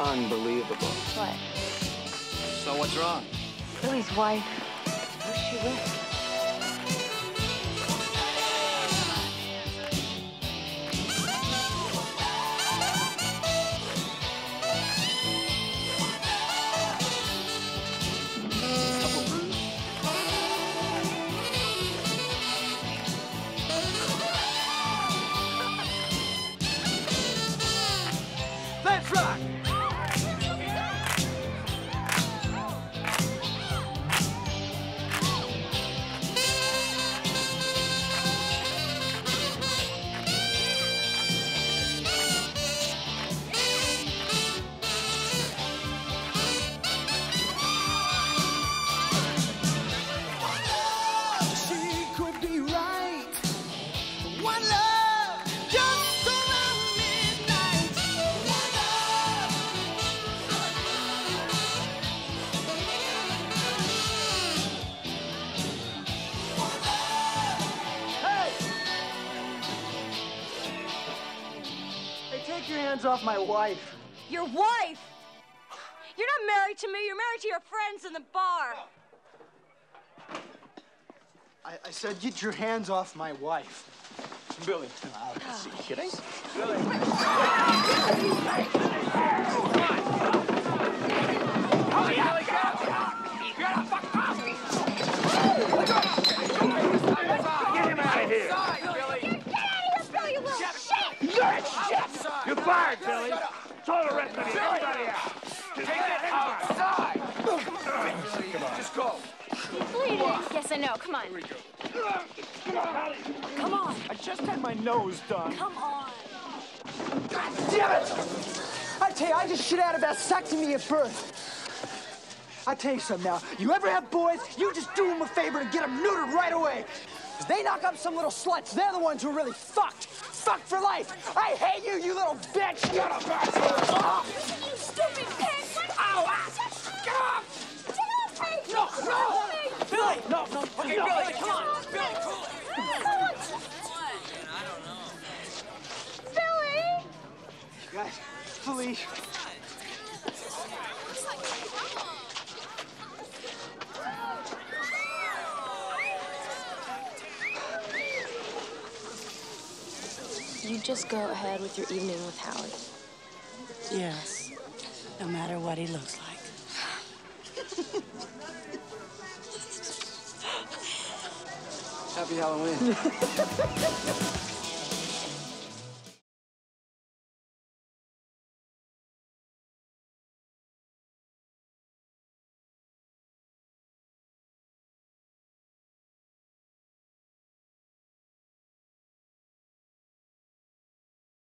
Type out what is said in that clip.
Unbelievable. What? So what's wrong? Billy's wife. Who's she with? Let's rock! Hands off my wife. Your wife? You're not married to me. You're married to your friends in the bar. I, I said, get your hands off my wife. Billy. Is he kidding? Billy. Get out of here, Billy. Get out of here, Billy. You're fired, Billy. Throw the rest of you. Everybody out. Take it outside. Just go. Bleeding. Yes, I know. Come on. Come on. I just had my nose done. Come on. God damn it! I tell you, I just shit out a vasectomy at birth. I tell you something now. You ever have boys, you just do them a favor and get them neutered right away. 'Cause they knock up some little sluts. They're the ones who are really fucked. Fucked for life. I hate you, you little bitch. Shut up, asshole. You stupid pig. Ow, ah. Get off. No, no. Billy, no, no. Okay, Billy, come on. Billy, cool Billy! Guys, Felice. You just go ahead with your evening with Howard. Yes, no matter what he looks like. Happy Halloween.